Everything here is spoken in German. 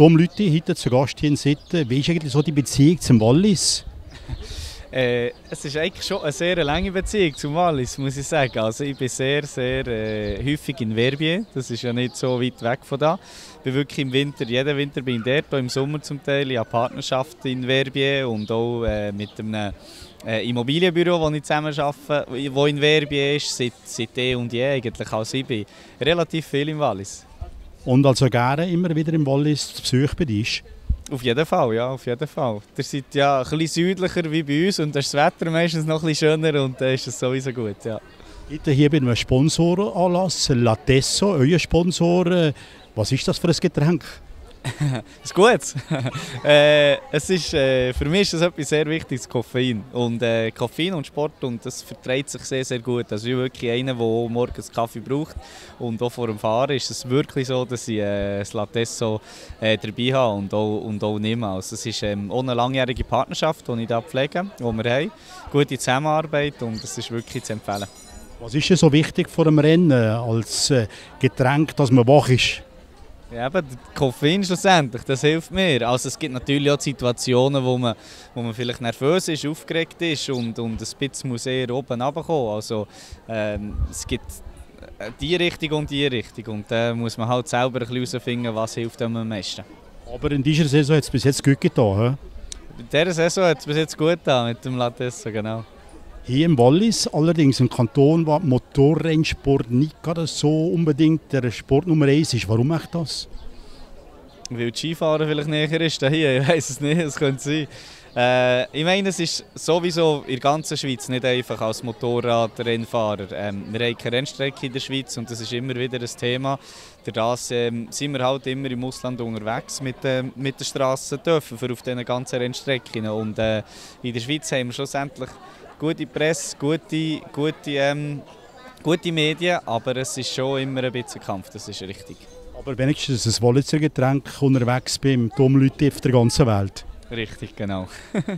Tom Lüthi, heute zu Gast hier in Sitten. Wie ist eigentlich so die Beziehung zum Wallis? Äh, es ist eigentlich schon eine sehr lange Beziehung zum Wallis, muss ich sagen. Also ich bin sehr, sehr äh, häufig in Verbier. Das ist ja nicht so weit weg von da. Ich bin wirklich im Winter, jeden Winter bin ich dort, auch im Sommer zum Teil. Ich habe Partnerschaften in Verbier und auch äh, mit einem äh, Immobilienbüro, das ich zusammen arbeite, das in Verbier ist, seit, seit eh und je eigentlich. Also ich bin relativ viel im Wallis. Und also gerne immer wieder im Wallis zu Besuch bei dir? Auf jeden Fall, ja, auf jeden Fall. Ihr seid ja ein bisschen südlicher wie bei uns und da ist das Wetter meistens noch ein bisschen schöner und da ist es sowieso gut, ja. Heute hier bei einem Sponsorenanlass, Latesso, euer Sponsor. Äh, Was ist das für ein Getränk? ist gut. äh, es ist, äh, für mich ist das etwas sehr Wichtiges, Koffein. Und äh, Koffein und Sport, und das verträgt sich sehr, sehr gut. Also ich bin wirklich einer, der morgens Kaffee braucht. Und auch vor dem Fahren ist es wirklich so, dass ich äh, das Latesso äh, dabei habe und auch, und auch nehme. Also es ist ähm, auch eine langjährige Partnerschaft, die ich da pflege, die wir haben. Gute Zusammenarbeit und es ist wirklich zu empfehlen. Was ist so wichtig vor dem Rennen als äh, Getränk, dass man wach ist? Ja, eben, Koffein schlussendlich, das hilft mir. Also es gibt natürlich auch Situationen, wo man, wo man vielleicht nervös ist, aufgeregt ist und, und ein bisschen muss eher oben runterkommen. Also ähm, es gibt die Richtung und die Richtung und da muss man halt selber ein bisschen herausfinden, was hilft einem am meisten. Aber in dieser Saison hat es bis jetzt gut getan. He? In dieser Saison hat es bis jetzt gut getan mit dem Latesso, genau. Hier im Wallis, allerdings ein Kanton, wo Motorrennsport nicht gerade so unbedingt der Sport Nummer 1 ist. Warum macht das? Weil Skifahren vielleicht näher ist hier, ich weiß es nicht, es könnte sein. Äh, ich meine, es ist sowieso in der ganzen Schweiz nicht einfach als Motorradrennfahrer. Ähm, wir haben keine Rennstrecke in der Schweiz und das ist immer wieder ein Thema. Dadurch ähm, sind wir halt immer im Ausland unterwegs mit, äh, mit der Straße dürfen für auf diesen ganzen Rennstrecken. Und äh, in der Schweiz haben wir schlussendlich gute Presse, gute, gute, ähm, gute Medien, aber es ist schon immer ein bisschen Kampf, das ist richtig. Aber wenigstens ein Wallitzer Getränk unterwegs beim Leute auf der ganzen Welt. Richtig, genau.